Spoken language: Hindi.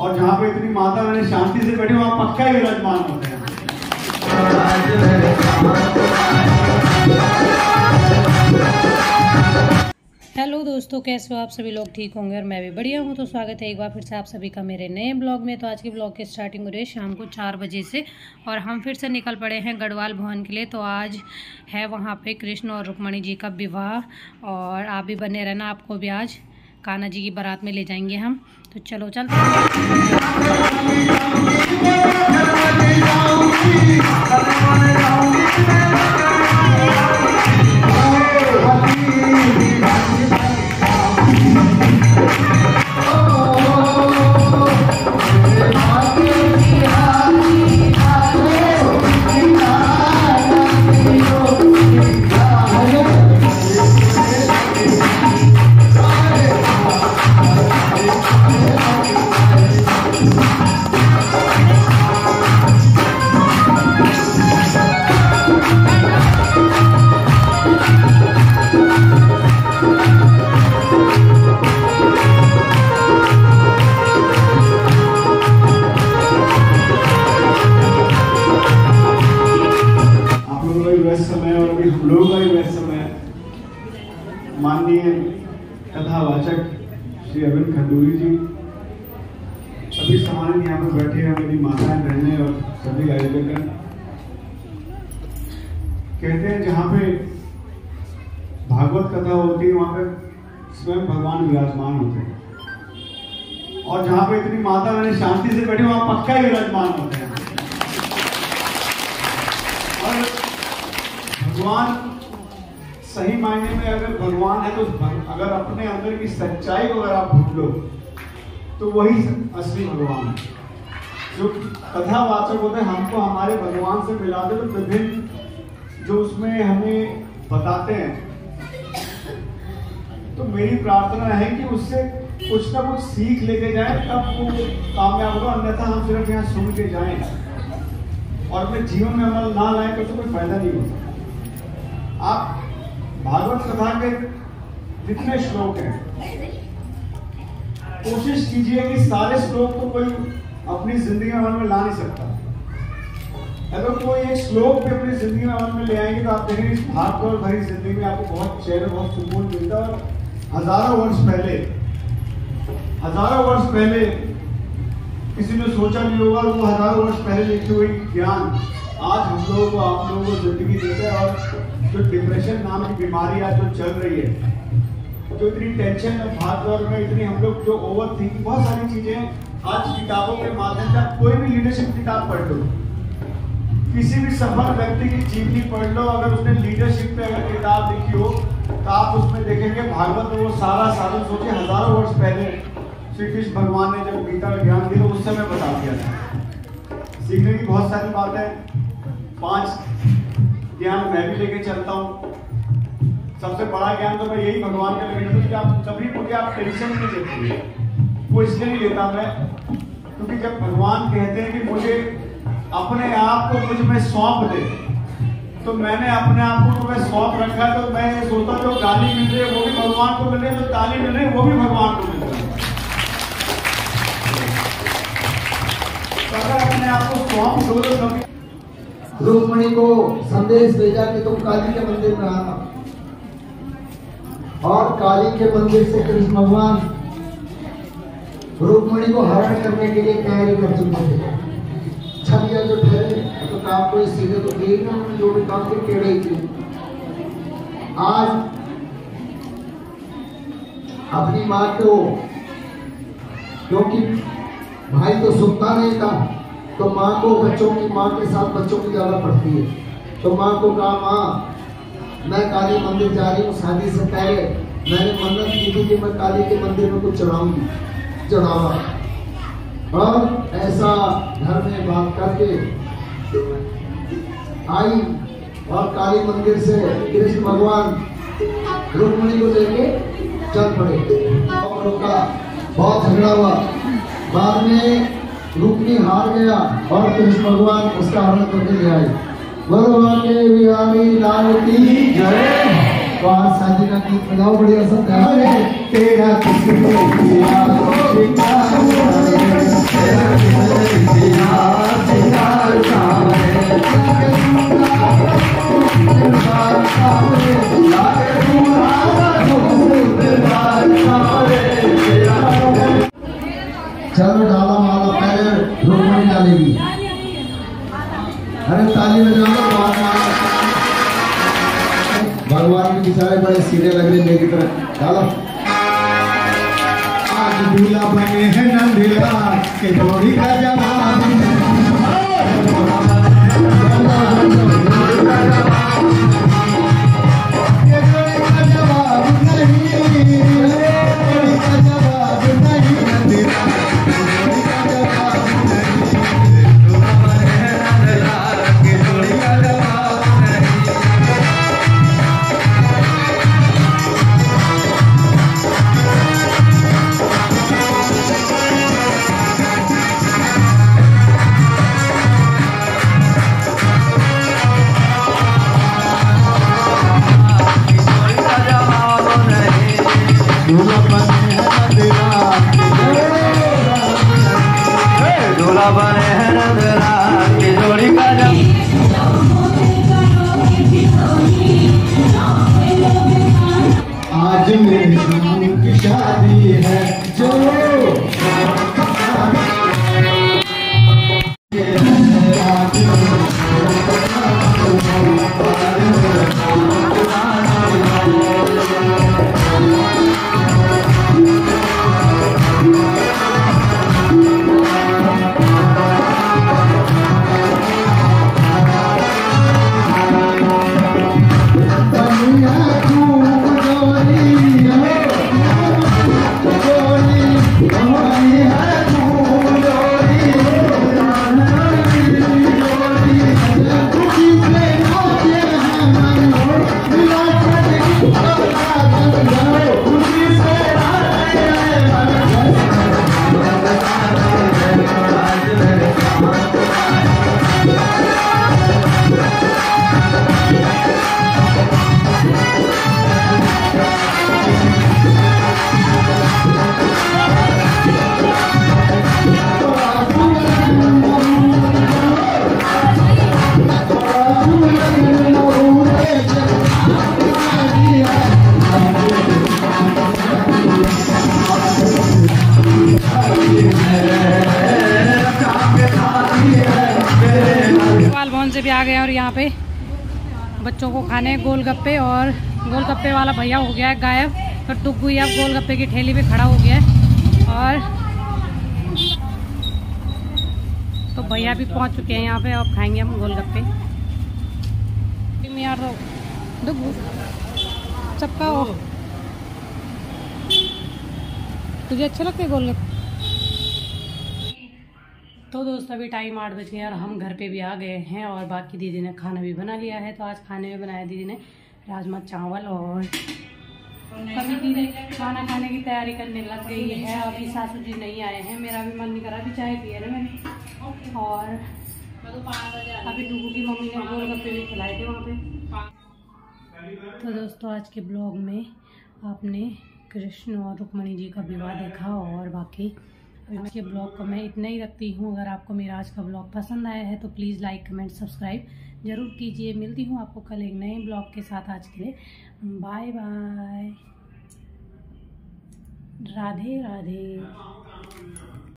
और जहाँ पे इतनी माता रानी शांति से बैठे, वहाँ पक्का ही विराजमान होते हैं। हेलो दोस्तों, कैसे हो आप सभी लोग? ठीक होंगे और मैं भी बढ़िया हूँ तो स्वागत है एक बार फिर से आप सभी का मेरे नए ब्लॉग में। तो आज के ब्लॉग की स्टार्टिंग हो रही है शाम को चार बजे से, और हम फिर से निकल पड़े हैं गढ़वाल भवन के लिए। तो आज है वहाँ पे कृष्ण और रुक्मणी जी का विवाह, और आप भी बने रहना, आपको भी आज। कान्हा जी की बारात में ले जाएँगे हम। तो चलो चलते माननीय कथावाचक श्री अरविंद खंडूरी जी। सभी सम्मानित यहाँ पर बैठे हैं, मेरी माताएँ, बहनें और सभी आयोजक कहते हैं जहाँ पे भागवत कथा होती है, वहाँ पे स्वयं भगवान विराजमान होते हैं। और जहाँ पे इतनी माता रानी शांति से बैठे, वहाँ पक्का ही विराजमान होते हैं। और भगवान सही मायने में अगर भगवान है तो अगर अपने अंदर की सच्चाई को अगर आप ढूंढ लो तो वही असली भगवान है। जो कथावाचक होते हैं, हमको हमारे भगवान से मिलाते तो विभिन्न जो उसमें हमें बताते हैं। तो मेरी प्रार्थना है कि उससे कुछ ना कुछ सीख लेके जाए, तब वो कामयाब होगा, अन्यथा हम सिर्फ़ यहाँ सुन के जाए। और अपने जीवन में अमल ना लाए तो कोई फ़ायदा नहीं होता आप भागवत कथा के जितने श्लोक हैं, कोशिश कीजिए कि सारे श्लोक तो कोई अपनी ज़िंदगी में में ला नहीं सकता। अगर कोई एक श्लोक भी अपनी ज़िंदगी में में ले आएँगे तो आप देखेंगे इस भागदौड़ भरी ज़िंदगी में आपको बहुत चेहरे बहुत सुकून मिलता है। हज़ारों वर्ष पहले, हज़ारों वर्ष पहले किसी ने सोचा नहीं होगा वो हज़ारों वर्ष पहले लिखी हुई ज्ञान आज हम लोगों को आप लोगों को ज़िंदगी देते हैं और जो डिप्रेशन नाम की बीमारी आज जो चल रही है, जो इतनी टेंशन में भाग दौड़ में इतनी हम लोग जो ओवर थिंक बहुत सारी चीज़ें आज किताबों के माध्यम से आप कोई भी लीडरशिप किताब पढ़ लो। किसी भी सफल व्यक्ति की जीवनी पढ़ लो। अगर उसने लीडरशिप पे अगर किताब लिखी हो तो आप उसमें देखेंगे भागवत में वो सारा साधन सोचे हज़ारों वर्ष पहले श्री कृष्ण भगवान ने जब गीता का ज्ञान दिया, उस समय बता दिया था। सीखने की बहुत सारी बातें पाँच ज्ञान मैं भी लेके चलता हूँ। सबसे बड़ा ज्ञान तो मैं यही भगवान का हूँ कि आप कभी मुझे आप टेंशन नहीं लेते वो इसलिए नहीं लेता मैं क्योंकि जब भगवान कहते हैं कि मुझे अपने आप को मुझमें सौंप दे तो मैंने अपने आप को तुम्हें सौंप रखा है, तो मैं ये सोचता हूँ, जो गाली मिल रही है वो भी भगवान को मिल रही है जो ताली मिल रही है वो भी भगवान को मिल। रही है तो अगर अपने आप को सौंप दो तो कभी रुक्मणी को संदेश भेजा कि तुम काली के मंदिर में आना और काली के मंदिर से कृष्ण भगवान रुक्मणी को हरण करने के लिए तैयारी कर चुके थे। छविया जो ठहरे तो काम को सीधे तो गई ना उन्होंने जो भी काम के टेढ़े ही आज अपनी माँ को, क्योंकि भाई तो सुनता नहीं था तो माँ को बच्चों की, माँ के साथ बच्चों की ज़्यादा पड़ती है। तो माँ को कहा, माँ, मैं काली मंदिर जा रही हूँ, शादी से पहले मैंने मन्नत की थी कि मैं काली के मंदिर में कुछ चढ़ाऊँगी चढ़ावा और ऐसा घर में बात करके आई और काली मंदिर से कृष्ण भगवान रुक्मणी को लेके चल पड़े। और उनका बहुत झगड़ा हुआ। बाद में रुक्मी हार गया, और कृष्ण भगवान उसका हरण करके ले आए। भगवान के विहारी लाल की जय। बाहर शादी का गीत बजाओ बढ़िया सब गाना तेरा तेरा तेरा भगवान के बड़े सीधे लग रहे मेरी तरफ़। डालो। आज दूल्हा बने हैं नंदिला, के बोरी का जवाब। आज मेरे की शादी है जो बच्चों को खाने, गोलगप्पे और गोलगप्पे वाला भैया हो गया है गायब। और तो टुक अब गोलगप्पे की ठेली पे खड़ा हो गया है। और तो भैया भी पहुँच चुके हैं यहाँ पे, अब खाएँगे हम गोलगप्पे। यार सबका हो। तुझे अच्छे लगते हैं गोलगप्पे? तो दोस्तों अभी टाइम आठ बज गए और हम घर पे भी आ गए हैं और बाकी दीदी ने खाना भी बना लिया है। तो आज खाने में बनाया दीदी ने राजमा चावल और कभी दीदी खाना खाने की तैयारी करने लग गई है। अभी सासू जी नहीं आए हैं। मेरा भी मन नहीं करा अभी चाय पिए ना मैंने और अभी डूबू की मम्मी ने गोलगप्पे भी खिलाए थे वहाँ पे। तो दोस्तों आज के ब्लॉग में आपने कृष्ण और रुक्मणी जी का विवाह देखा और बाकी आज के ब्लॉग को मैं इतना ही रखती हूँ। अगर आपको मेरा आज का ब्लॉग पसंद आया है तो प्लीज़ लाइक, कमेंट, सब्सक्राइब ज़रूर कीजिए। मिलती हूँ आपको कल एक नए ब्लॉग के साथ आज के लिए। Bye bye. राधे राधे।